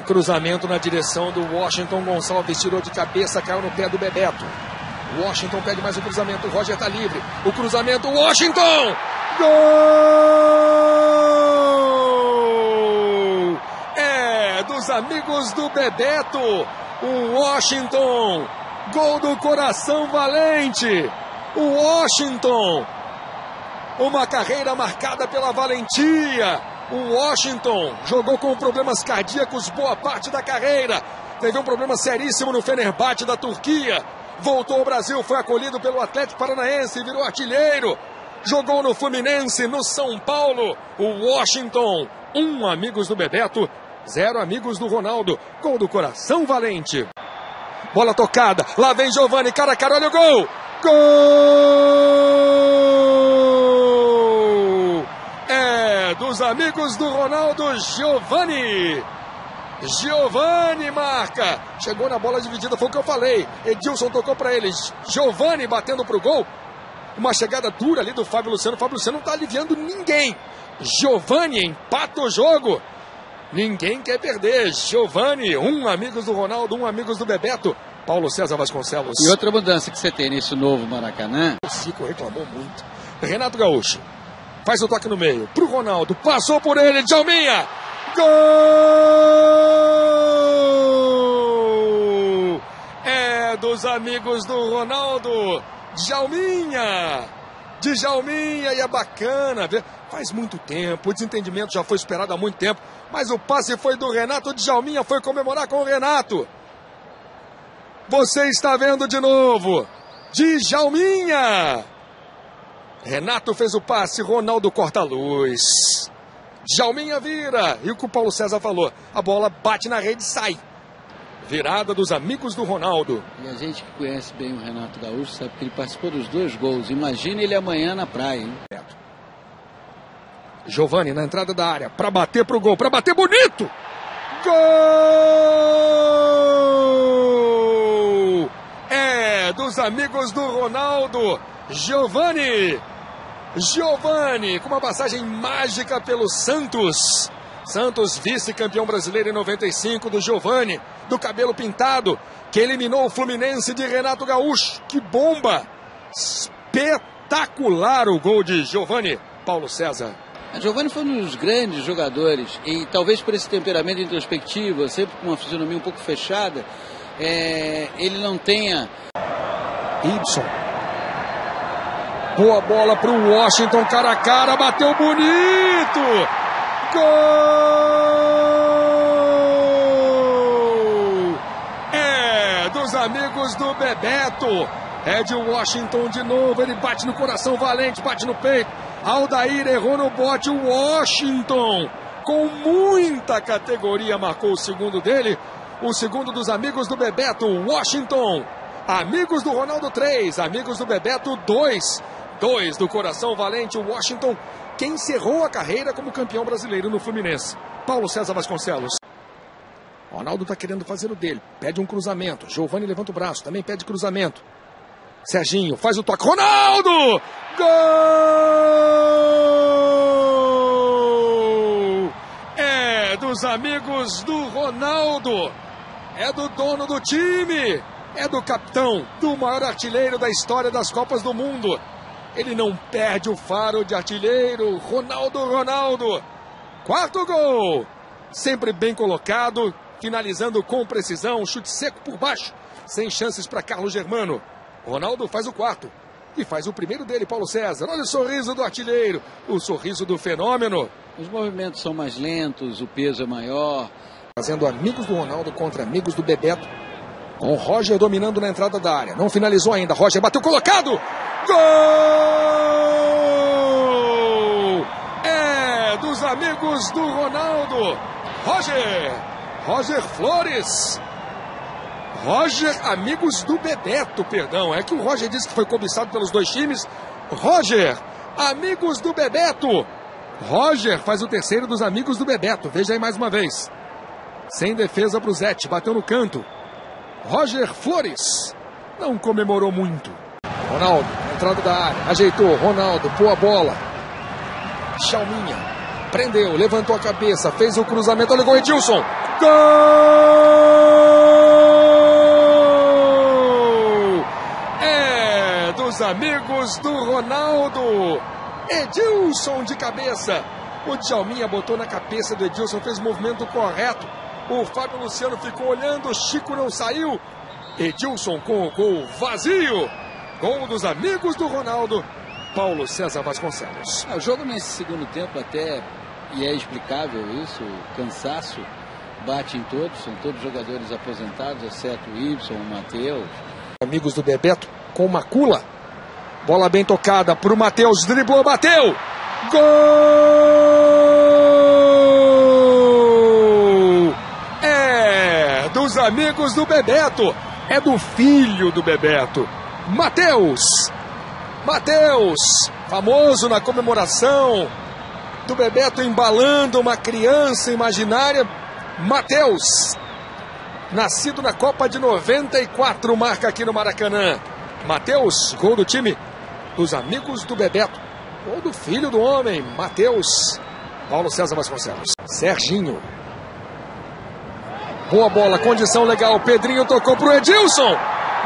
Tem cruzamento na direção do Washington Gonçalves, tirou de cabeça, caiu no pé do Bebeto. Washington pede mais um cruzamento, o Roger tá livre. O cruzamento, Washington! Gol! É dos amigos do Bebeto, o Washington. Gol do coração valente. O Washington. Uma carreira marcada pela valentia. O Washington jogou com problemas cardíacos boa parte da carreira. Teve um problema seríssimo no Fenerbahçe da Turquia. Voltou ao Brasil, foi acolhido pelo Atlético Paranaense, virou artilheiro. Jogou no Fluminense, no São Paulo. O Washington, um amigos do Bebeto, zero amigos do Ronaldo. Gol do coração valente. Bola tocada, lá vem Giovani, cara a cara, olha o gol! Gol! É dos amigos do Ronaldo Giovani. Giovani marca. Chegou na bola dividida, foi o que eu falei. Edilson tocou para ele. Giovani batendo pro gol. Uma chegada dura ali do Fábio Luciano. O Fábio Luciano não está aliviando ninguém. Giovani empata o jogo. Ninguém quer perder. Giovani, um amigos do Ronaldo, um amigos do Bebeto. Paulo César Vasconcelos. E outra mudança que você tem nesse novo Maracanã. O Cico reclamou muito. Renato Gaúcho faz o toque no meio. Pro Ronaldo. Passou por ele. Djalminha. Gol! É dos amigos do Ronaldo. Djalminha. Djalminha e é bacana. Faz muito tempo. O desentendimento já foi esperado há muito tempo. Mas o passe foi do Renato. Djalminha foi comemorar com o Renato. Você está vendo de novo. Djalminha. Renato fez o passe, Ronaldo corta a luz. Djalminha vira. E o que o Paulo César falou? A bola bate na rede e sai. Virada dos amigos do Ronaldo. E a gente que conhece bem o Renato Gaúcho sabe que ele participou dos dois gols. Imagina ele amanhã na praia, hein? Giovani na entrada da área. Para bater pro gol. Para bater bonito. Gol! É dos amigos do Ronaldo. Giovani. Giovani, com uma passagem mágica pelo Santos. Santos, vice-campeão brasileiro em 95, do Giovani, do cabelo pintado, que eliminou o Fluminense de Renato Gaúcho. Que bomba! Espetacular o gol de Giovani. Paulo César. Giovani foi um dos grandes jogadores e talvez por esse temperamento introspectivo, sempre com uma fisionomia um pouco fechada, é, ele não tenha. Ibson Boa bola para o Washington, cara a cara, bateu bonito! Gol! É dos amigos do Bebeto. É de Washington de novo, ele bate no coração valente, bate no peito. Aldair errou no bote, o Washington, com muita categoria, marcou o segundo dele. O segundo dos amigos do Bebeto, Washington. Amigos do Ronaldo 3, amigos do Bebeto 2. 2 do coração valente, o Washington, que encerrou a carreira como campeão brasileiro no Fluminense. Paulo César Vasconcelos. Ronaldo está querendo fazer o dele. Pede um cruzamento. Giovanni levanta o braço, também pede cruzamento. Serginho faz o toque. Ronaldo! Gol! É dos amigos do Ronaldo. É do dono do time. É do capitão, do maior artilheiro da história das Copas do Mundo. Ele não perde o faro de artilheiro. Ronaldo, Ronaldo. Quarto gol. Sempre bem colocado. Finalizando com precisão. Chute seco por baixo. Sem chances para Carlos Germano. Ronaldo faz o quarto. E faz o primeiro dele, Paulo César. Olha o sorriso do artilheiro. O sorriso do fenômeno. Os movimentos são mais lentos. O peso é maior. Fazendo amigos do Ronaldo contra amigos do Bebeto. Com Roger dominando na entrada da área. Não finalizou ainda. Roger bateu colocado. Gol! É dos amigos do Ronaldo. Roger. Roger Flores. Roger, amigos do Bebeto, perdão. É que o Roger disse que foi cobiçado pelos dois times. Roger, amigos do Bebeto. Roger faz o terceiro dos amigos do Bebeto. Veja aí mais uma vez. Sem defesa para o Zete, bateu no canto. Roger Flores não comemorou muito. Ronaldo, entrada da área, ajeitou. Ronaldo, pôs a bola. Chalminha, prendeu, levantou a cabeça, fez o cruzamento. Olha o Edilson. Gol! É dos amigos do Ronaldo. Edilson de cabeça. O Djalminha botou na cabeça do Edilson, fez o movimento correto. O Fábio Luciano ficou olhando, Chico não saiu. Edilson com o gol vazio. Gol dos amigos do Ronaldo. Paulo César Vasconcelos. Ah, o jogo nesse segundo tempo até, e é explicável isso, o cansaço bate em todos, são todos jogadores aposentados, exceto o Y, o Matheus. Amigos do Bebeto com Macula. Bola bem tocada para o Matheus, driblou, bateu. Gol! É dos amigos do Bebeto, é do filho do Bebeto, Matheus. Matheus, famoso na comemoração do Bebeto embalando uma criança imaginária. Matheus, nascido na Copa de 94, marca aqui no Maracanã. Matheus, gol do time dos amigos do Bebeto. Gol do filho do homem, Matheus. Paulo César Vasconcelos. Serginho. Boa bola, condição legal. Pedrinho tocou pro Edilson.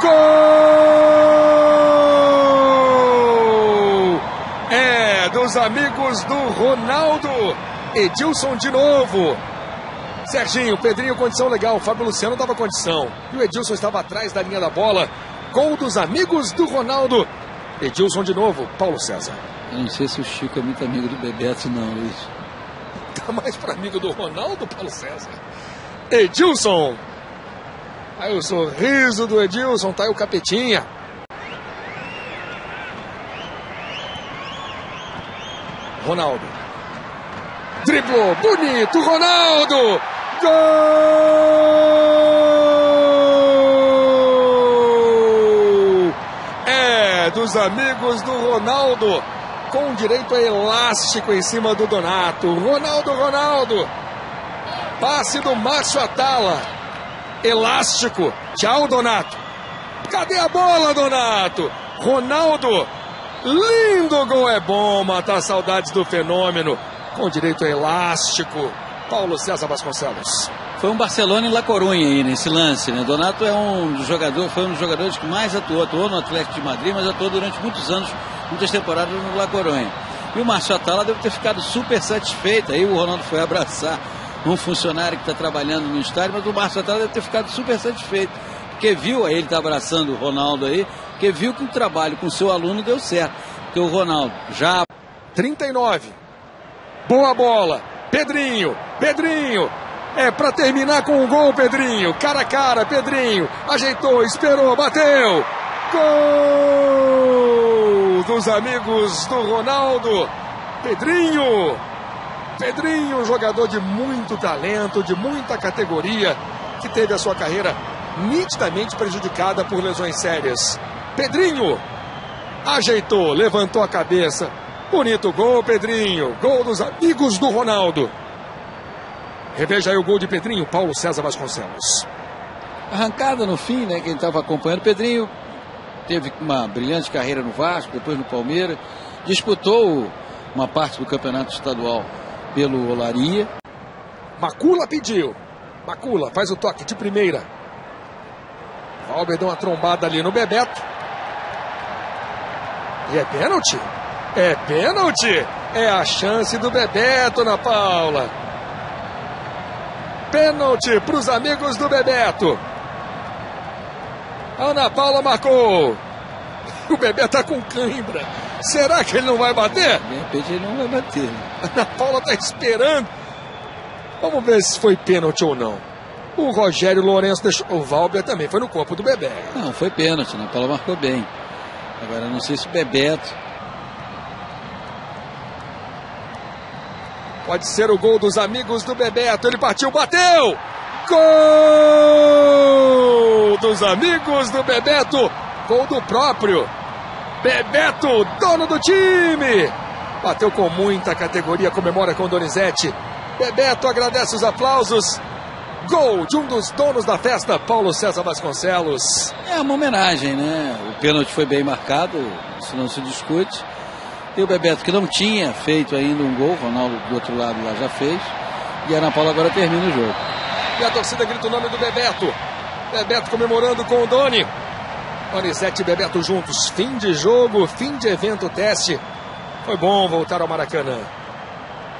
Gol! É dos amigos do Ronaldo. Edilson de novo. Serginho, Pedrinho, condição legal. Fábio Luciano dava condição. E o Edilson estava atrás da linha da bola. Gol dos amigos do Ronaldo. Edilson de novo, Paulo César. Eu não sei se o Chico é muito amigo do Bebeto, não, Luiz. Tá mais para amigo do Ronaldo, Paulo César. Edilson. Aí o sorriso do Edilson, tá aí o capetinha. Ronaldo. Driblou, bonito, Ronaldo. Gol! É dos amigos do Ronaldo, com direito a elástico em cima do Donato. Ronaldo, Ronaldo. Passe do Márcio Atala. Elástico. Tchau, Donato. Cadê a bola, Donato? Ronaldo. Lindo gol é bom, matar saudades do fenômeno. Com direito elástico. Paulo César Vasconcelos. Foi um Barcelona em La Coruña aí nesse lance, né? Donato é um dos jogadores, foi um dos jogadores que mais atuou, atuou no Atlético de Madrid, mas atuou durante muitos anos, muitas temporadas no La Coruña. E o Márcio Atala deve ter ficado super satisfeito. Aí o Ronaldo foi abraçar um funcionário que está trabalhando no estádio, mas o Márcio Atala deve ter ficado super satisfeito. Porque viu, aí ele está abraçando o Ronaldo aí, porque viu que o trabalho com o seu aluno deu certo. Porque o Ronaldo já. 39. Boa bola. Pedrinho, Pedrinho. É para terminar com um gol, Pedrinho. Cara a cara, Pedrinho. Ajeitou, esperou, bateu. Gol dos amigos do Ronaldo. Pedrinho. Pedrinho, jogador de muito talento, de muita categoria, que teve a sua carreira nitidamente prejudicada por lesões sérias. Pedrinho ajeitou, levantou a cabeça. Bonito gol, Pedrinho. Gol dos amigos do Ronaldo. Reveja aí o gol de Pedrinho, Paulo César Vasconcelos. Arrancada no fim, né? Quem estava acompanhando. Pedrinho teve uma brilhante carreira no Vasco, depois no Palmeiras. Disputou uma parte do campeonato estadual pelo Olaria. Macula pediu. Macula faz o toque de primeira. Valber deu uma trombada ali no Bebeto. E é pênalti? É pênalti? É a chance do Bebeto, Ana Paula. Pênalti para os amigos do Bebeto. Ana Paula marcou. O Bebeto tá com cãibra. Será que ele não vai bater? De repente ele não vai bater. Ana Paula tá esperando. Vamos ver se foi pênalti ou não. O Rogério Lourenço deixou. O Valber também foi no corpo do Bebeto. Não, foi pênalti, né? Paula marcou bem. Agora não sei se o Bebeto. Pode ser o gol dos amigos do Bebeto. Ele partiu, bateu! Gol dos amigos do Bebeto. Gol do próprio. Bebeto, dono do time. Bateu com muita categoria, comemora com Donizete. Bebeto agradece os aplausos. Gol de um dos donos da festa, Paulo César Vasconcelos. É uma homenagem, né? O pênalti foi bem marcado, isso não se discute. E o Bebeto, que não tinha feito ainda um gol, o Ronaldo do outro lado lá já fez. E a Ana Paula agora termina o jogo. E a torcida grita o nome do Bebeto. Bebeto comemorando com o Doni. Donizete e Bebeto juntos. Fim de jogo, fim de evento teste. Foi bom voltar ao Maracanã.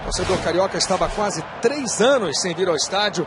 O torcedor carioca estava quase três anos sem vir ao estádio.